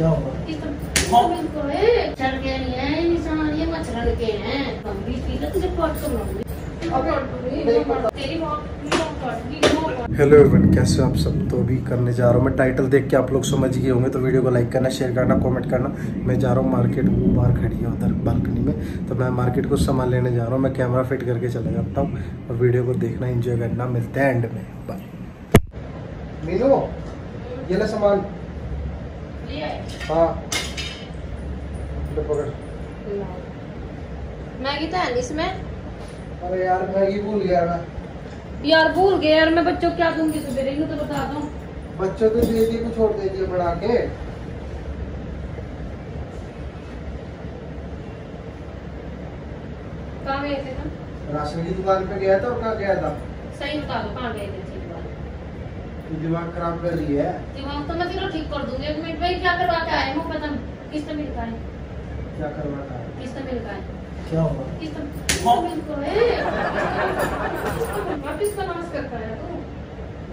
क्या हुआ हाँ। है हैं काटगी मौत काट हेलो एवरीवन कैसे हो आप सब? तो अभी करने जा रहा हूँ मैं। टाइटल देख के आप लोग समझ गए होंगे तो वीडियो को लाइक करना शेयर करना कमेंट करना। मैं जा रहा हूँ मार्केट वो बाहर खड़ी है उधर बालकनी में। तो मैं मार्केट को सामान लेने जा रहा हूँ मैं कैमरा फिट करके चला जाता हूँ और वीडियो को देखना एंजॉय करना। मिलते हैं एंड में। बाय मीनू ये ले सामान। है। पकड़। मैगी तो है नहीं इसमें। अरे यार मैगी भूल गया मैं। यार भूल गए यार मैं बच्चों क्या दूँगी सवेरे? तो बता दूँ। बच्चों को दे दिए को छोड़ दे बना के। राशन की दुकान पे गया था और कहाँ गया था? सही बता दो कहाँ गए थे? दिमाग खराब कर रही है। दिमाग तो मैं तेरा ठीक कर दूँगी। एक मिनट भाई क्या करवा के आए हो? पता किस्त मिल का है? क्या करवाता है? किस्त मिल का है? क्या हुआ? किस्त किस्त मिल को है? वापिस का नाश करता है तू।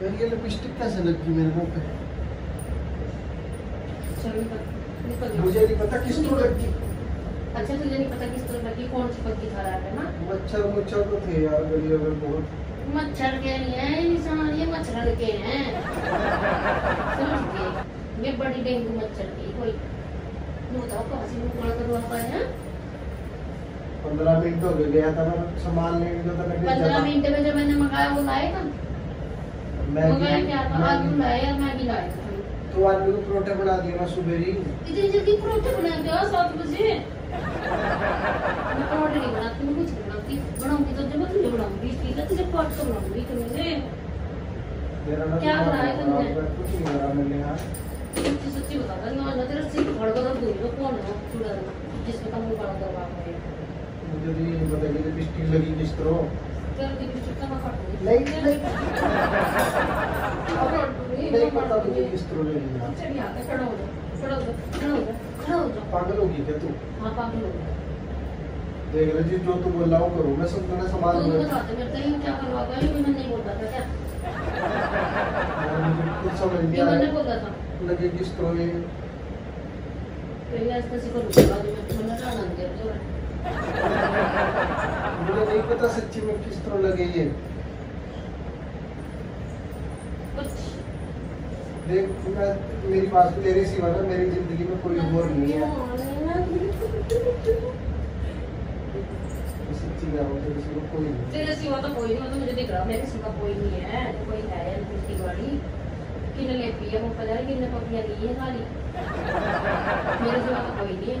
मेरी ये लिपस्टिक कैसे लगी मेरे मुँह पे? चल। मुझे नहीं पता किस तरह लगी। अच्छा तुझे नहीं पता किस तरह लगी कौन सी पत्ती खा रहा है ना? मच्छर मुच्छर तो थे यार गलियों में बहुत। मच्छर के नहीं है निशान ये मच्छर के हैं। समझ गए? ये बड़ी डेंगू मच्छर की कोई बताओ कहाँ से मुँह करवा पाए हैं? पंद्रह मिनट हो गया था मैं सामान लेने जो था पंद्रह मिनट में जब मैंने मंगाया वो लाए मंगाया क्या? था आलू लाए और लाए? थे तो आलू के परोठे बना दिए मैं सुबह ही। इतनी जल्दी परोठे बना दिया सात बजे। मैं परोठे नहीं बनाती मैं कुछ बनाती बनाऊँगी तो मैं तुझे बनाऊँगी ठीक है तुझे पाट कर बनाऊँगी तुमने क्या बनाया तुमने? है, करा सच्ची सच्ची बता दो ना ना तेरा सिर फड़ कर दूर तो कौन है चुड़ा जिसमें का मुँह बड़ा करवा है मुझे तो ये नहीं पता कि लिपस्टिक लगी किस तरह तेरा दिन चुटका मैं काट दूँगी नहीं नहीं नहीं पता मुझे किस तरह लगी यार चल यहाँ पे खड़ा हो जा खड़ा हो जा खड़ा हो जा हो पागल होगी क्या तू हाँ पागल हो देख जी जो तू बोल रहा हूँ करो। मैं सब तू ये नहीं बोला था क्या? कुछ समझ नहीं ये आ मैंने रहा बोला था? लगे किस ये? तुम्हें है? मुझे नहीं पता सच्ची में किस तरह लगे ये। देख मैं मेरी बात तेरे सिवा ना मेरी ज़िंदगी में कोई और नहीं है। कह रहा हूँ तेरे सिवा नहीं तो कोई नहीं मुझे दिख रहा मेरे सिवा कोई नहीं है कोई है पिछली वाली किने ले पी वो पता है किने पपियाँ ली है खाली मेरे सिवा तो कोई नहीं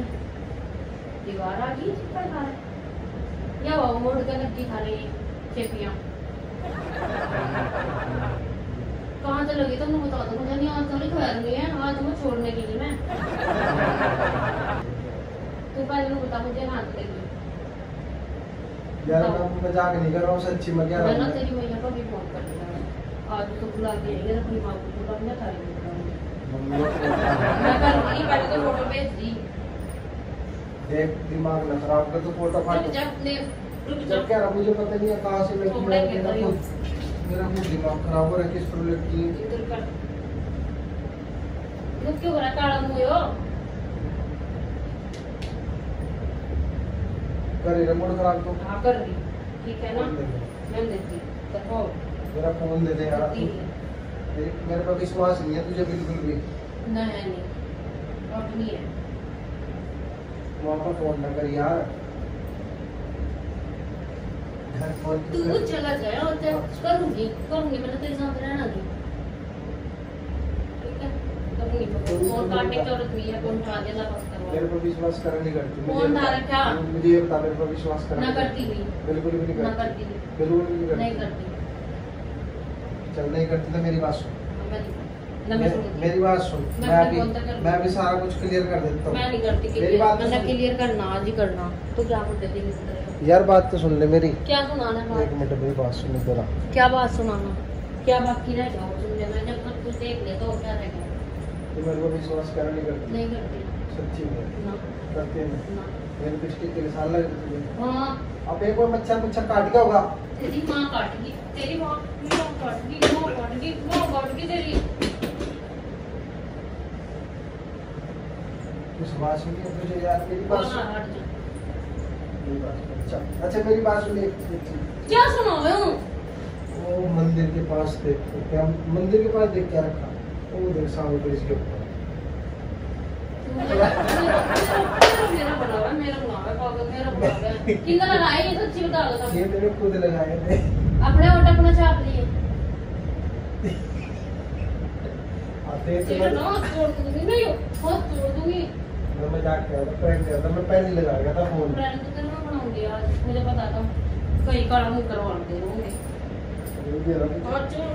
दीवार आ गई पर खा या वो मोड़ के लगी खा रही चेपियाँ कहाँ से लगी तुमने बता दो। मुझे नहीं आज थोड़ी खा रही है आज मैं छोड़ने के लिए मैं तू पहले बता मुझे हाथ लगी यार मैं मज़ाक नहीं कर रहा हूँ सच्ची में कह मैं रहा ना हूँ तेरी मैया को भी फ़ोन कर दूँगा आज तो बुला के आएँगे अपनी माँ को पूरा थाली में मम्मी। मैं करूँगी पहले तो फ़ोटो भेज दी। देख दिमाग न खराब कर तो फ़ोटो फाटो। जा ले रुक जा जब कह रहा मुझे पता नहीं है कहाँ से लगी है, मेरा। खुद मेरा खुद दिमाग खराब हो रहा है किस तरह लगती इधर कर। रुक क्यों हो रहा काला मुँह हो करे रिमोट खराब तो। हाँ कर दी ठीक है ना। मैं देती कहो मेरा फ़ोन दे दे यार। तू। है। मेरे पर विश्वास नहीं है तुझे बिल्कुल भी। नहीं नहीं अब नहीं है। वहाँ पर फ़ोन ना कर यार। तू कर- चला जाए और जब करूँगी करूँगी। मैंने तेरे साथ रहना नहीं। ठीक है? करूँगी। फ़ोन काटने की ज़रूरत नहीं है। फ़ोन उठा देना बस। मेरे पर विश्वास करना नहीं करती फ़ोन मुझे क्या? मुझे ये बता मेरे पर विश्वास करना ना करती नहीं। बिल्कुल भी नहीं करती। बिल्कुल भी नहीं करती। चल नहीं करती तो मेरी बात सुन। सुनूँगी। मेरी बात सुन। मैं अभी कर- मैं अभी सारा कुछ क्लियर कर देता हूँ। मैं नहीं करती मेरी बात तो मैंने क्लियर करना आज ही करना। तो क्या कर देती यार बात तो सुन ले मेरी। क्या सुनाना है? एक मिनट मेरी बात सुन इधर आ। क्या बात सुनाना? क्या बाकी रह गया? सुन ले मैंने सब कुछ देख लिया तो क्या रह गया? तू मेरे को विश्वास करना नहीं करती नहीं करती। सच्ची में। ना। करती मेरे पिछले तीन साल लगे थे। तुझे हाँ। अब एक बार मच्छर मुच्छर काट गया होगा। तेरी माँ काट गई तेरी माँ काट गई माँ काट गई माँ काट गई तेरी। कुछ बात सुनिए मुझे यार मेरी बात बोलना सुन हट जा। मेरी बात सुन। अच्छा अच्छा मेरी बात सुनिए। क्या सुनावे हूँ वो मंदिर के पास देख क्या मंदिर के पास देख क्या रखा? वो देख सामने के ऊपर मेरा बना हुआ है, मेरा बना हुआ है, कागज़ मेरा बना हुआ है। किंदा लगाए ये सच्ची बता दो सब ये मैंने खुद लगाए थे अपने वोट अपना छाप लिए आते तो ना छोड़ दूँगी नहीं बहुत छोड़ दूँगी मैं मज़ाक कर रहा था प्रैंक कर रहा था मैं पहले लगा गया था फ़ोन। ब्रांड तो तेरे में बनाऊँगी आज मुझे पता था कई काला मुँह करवा दे होंगे रहा और छोड़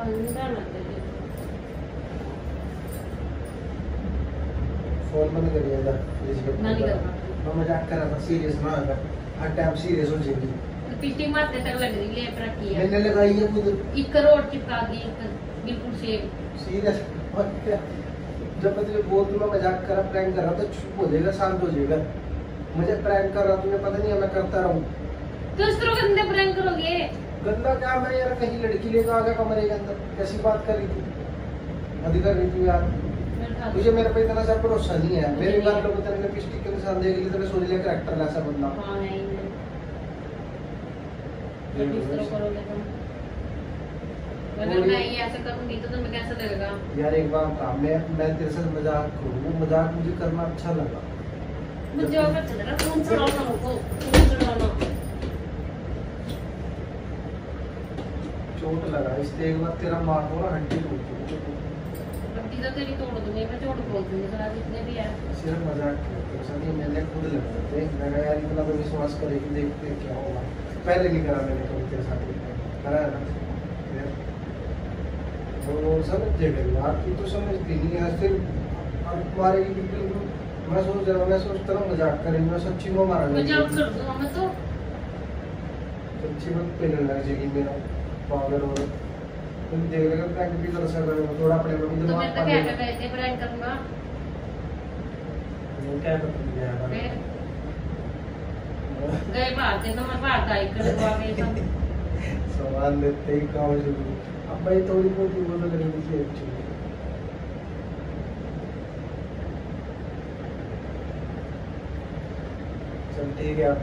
अंदर ना तेरे फ़ोन बंद कर दिया था मैं मज़ाक कर रहा था सीरियस ना होगा हर टाइम सीरियस हो जाएगी पिछली माते तक लग रही है पर की है मैंने लगाई है खुद एक करोड़ चिपका दी बिल्कुल सेम सीरियस क्या जब मैं तुझे बोल दूँ मैं मज़ाक कर रहा प्रैंक कर रहा तो चुप हो जाएगा शांत हो जाएगा मुझे प्रैंक कर रहा तुम्हें पता नहीं है मैं करता रहूँ तो इस तरह गंदे प्रैंक करोगे गंदा क्या मैं यार कहीं लड़की लेकर आ गया कमरे के अंदर कैसी बात कर रही थी अधिक कर रही थी यार तुझे मेरे पे इतना सा भरोसा नहीं है। मेरी बात लोग तेरे लिपस्टिक के निशान देख लिए तेरे सोच लिया करेक्टर ऐसा बंदा। हाँ नहीं अगर मैं ये ऐसे करूँगी तो तुम्हें कैसा लगेगा? यार एक बार था मैं मैं तेरे साथ मज़ाक करूँ मज़ाक मुझे करना अच्छा लगा। मुझे और अच्छा लगा फ़ोन चलाना फ़ोन चलाना चोट लगा इसलिए एक बार तेरा मार दो ना हड्डी टूट गई। तो तेरी तोड़ दूँगी मैं चोट बोल दूँगी सारा जितने भी है सिर्फ़ मज़ाक मैंने खुद लगा थे यार इतना तो विश्वास करेगी देखते हैं क्या होगा पहले नहीं करा मैंने कभी तेरे साथ करा है ना फिर वो समझ जाएगा यार तू तो समझती नहीं है मारेगी कि बिल्कुल मैं सोच रहा हूँ मैं सोचता रहा मज़ाक करेंगे मैं सच्ची में मारा मज़ाक कर दूँगा मैं तो सच्ची में पेन लग जाएगी मेरा पागल हो तुम देख लेगा प्रैंक भी कर सकते हो थोड़ा अपने में भी तो मैं दिमाग तो पा क्या लेगा। कर रहे थे प्रैंक करूँगा। वो क्या करती है? यार। गए बाहर थे तो मैं बाहर का एक करवा सब सवाल लेते ही काम शुरू अब भाई थोड़ी बहुत ही बोलो लगनी थी एक्चुअली चल ठीक है आप